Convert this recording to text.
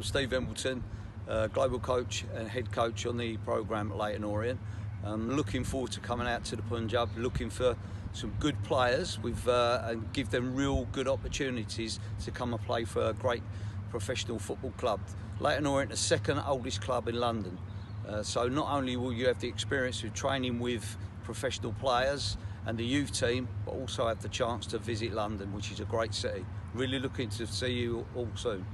Steve Embleton, uh, global coach and head coach on the programme at Leyton Orient. Um, looking forward to coming out to the Punjab, looking for some good players with uh, and give them real good opportunities to come and play for a great professional football club. Leyton Orient, the second oldest club in London. Uh, so not only will you have the experience of training with professional players and the youth team, but also have the chance to visit London, which is a great city. Really looking to see you all soon.